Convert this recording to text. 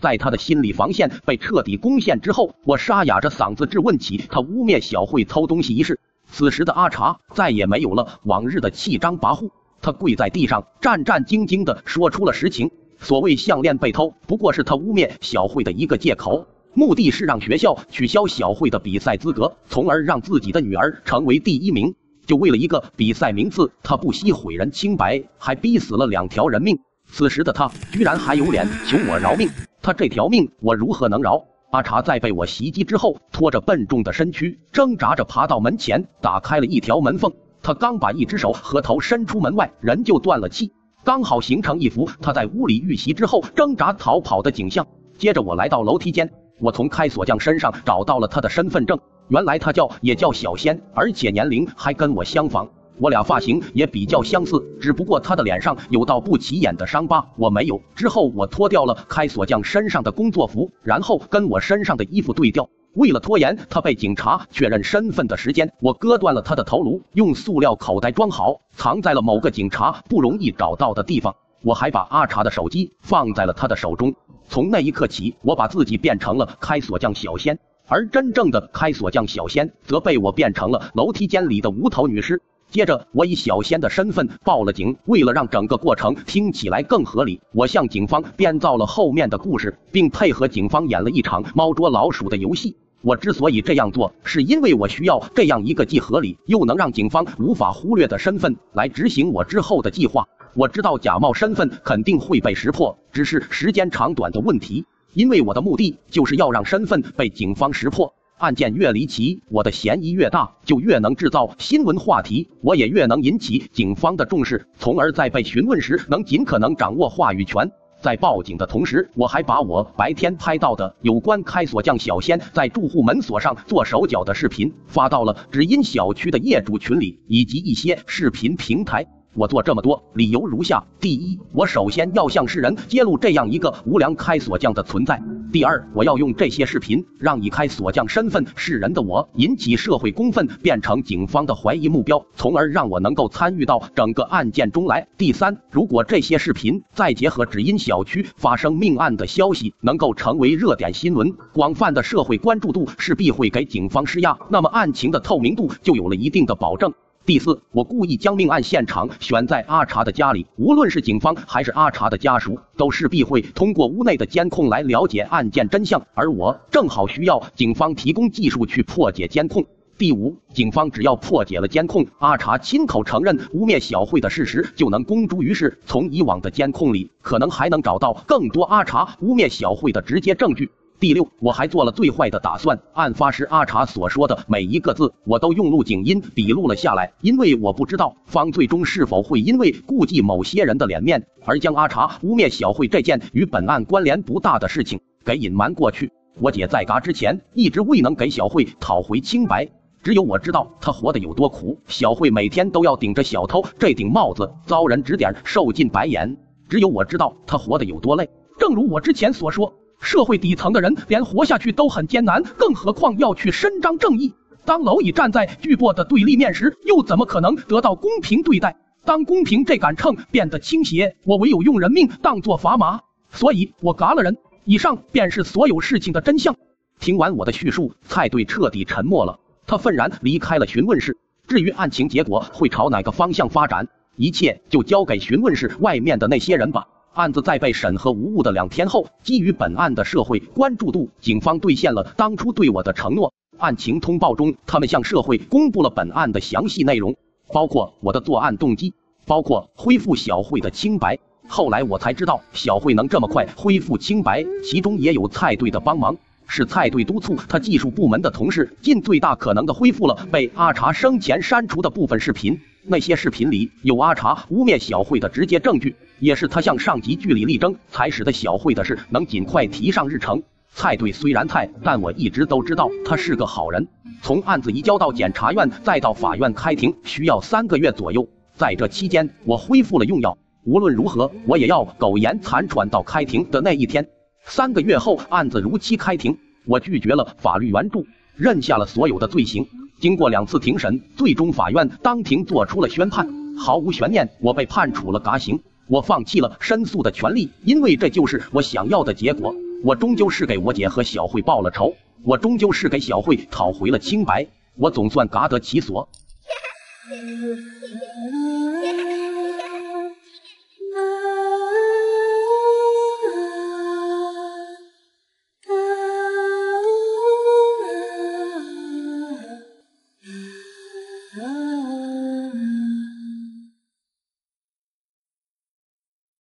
在他的心理防线被彻底攻陷之后，我沙哑着嗓子质问起他污蔑小慧偷东西一事。此时的阿茶再也没有了往日的气张跋扈，他跪在地上，战战兢兢地说出了实情。所谓项链被偷，不过是他污蔑小慧的一个借口，目的是让学校取消小慧的比赛资格，从而让自己的女儿成为第一名。就为了一个比赛名次，他不惜毁人清白，还逼死了两条人命。此时的他居然还有脸求我饶命，他这条命我如何能饶？阿茶在被我袭击之后，拖着笨重的身躯，挣扎着爬到门前，打开了一条门缝。他刚把一只手和头伸出门外，人就断了气。刚好形成一幅他在屋里遇袭之后挣扎逃跑的景象。接着我来到楼梯间，我从开锁匠身上找到了他的身份证。原来他叫也叫小仙，而且年龄还跟我相仿，我俩发型也比较相似，只不过他的脸上有道不起眼的伤疤，我没有。之后我脱掉了开锁匠身上的工作服，然后跟我身上的衣服对调。为了拖延他被警察确认身份的时间，我割断了他的头颅，用塑料口袋装好，藏在了某个警察不容易找到的地方。我还把阿茶的手机放在了他的手中。从那一刻起，我把自己变成了开锁匠小仙，而真正的开锁匠小仙则被我变成了楼梯间里的无头女尸。接着，我以小仙的身份报了警。为了让整个过程听起来更合理，我向警方编造了后面的故事，并配合警方演了一场猫捉老鼠的游戏。我之所以这样做，是因为我需要这样一个既合理又能让警方无法忽略的身份来执行我之后的计划。我知道假冒身份肯定会被识破，只是时间长短的问题。因为我的目的就是要让身份被警方识破，案件越离奇，我的嫌疑越大，就越能制造新闻话题，我也越能引起警方的重视，从而在被询问时能尽可能掌握话语权。在报警的同时，我还把我白天拍到的有关开锁匠小仙在住户门锁上做手脚的视频发到了只因小区的业主群里以及一些视频平台。我做这么多理由如下：第一，我首先要向世人揭露这样一个无良开锁匠的存在；第二，我要用这些视频让以开锁匠身份示人的我引起社会公愤，变成警方的怀疑目标，从而让我能够参与到整个案件中来；第三，如果这些视频再结合只因小区发生命案的消息，能够成为热点新闻，广泛的社会关注度势必会给警方施压，那么案情的透明度就有了一定的保证。第四，我故意将命案现场选在阿茶的家里，无论是警方还是阿茶的家属，都势必会通过屋内的监控来了解案件真相，而我正好需要警方提供技术去破解监控。第五，警方只要破解了监控，阿茶亲口承认污蔑小慧的事实就能公诸于世，从以往的监控里，可能还能找到更多阿茶污蔑小慧的直接证据。第六，我还做了最坏的打算。案发时阿茶所说的每一个字，我都用录景音笔录了下来，因为我不知道方最终是否会因为顾忌某些人的脸面，而将阿茶污蔑小慧这件与本案关联不大的事情给隐瞒过去。我姐在嘎之前一直未能给小慧讨回清白，只有我知道她活得有多苦。小慧每天都要顶着小偷这顶帽子遭人指点，受尽白眼，只有我知道她活得有多累。正如我之前所说。社会底层的人连活下去都很艰难，更何况要去伸张正义。当蝼蚁站在巨擘的对立面时，又怎么可能得到公平对待？当公平这杆秤变得倾斜，我唯有用人命当作砝码。所以，我嘎了人。以上便是所有事情的真相。听完我的叙述，蔡队彻底沉默了，他愤然离开了询问室。至于案情结果会朝哪个方向发展，一切就交给询问室外面的那些人吧。案子在被审核无误的两天后，基于本案的社会关注度，警方兑现了当初对我的承诺。案情通报中，他们向社会公布了本案的详细内容，包括我的作案动机，包括恢复小慧的清白。后来我才知道，小慧能这么快恢复清白，其中也有蔡队的帮忙，是蔡队督促他技术部门的同事，尽最大可能的恢复了被阿茶生前删除的部分视频。那些视频里有阿茶污蔑小慧的直接证据，也是他向上级据理力争，才使得小慧的事能尽快提上日程。蔡队虽然菜，但我一直都知道他是个好人。从案子移交到检察院，再到法院开庭，需要三个月左右。在这期间，我恢复了用药。无论如何，我也要苟延残喘到开庭的那一天。三个月后，案子如期开庭，我拒绝了法律援助，认下了所有的罪行。经过两次庭审，最终法院当庭作出了宣判，毫无悬念，我被判处了嘎刑。我放弃了申诉的权利，因为这就是我想要的结果。我终究是给我姐和小慧报了仇，我终究是给小慧讨回了清白，我总算嘎得其所。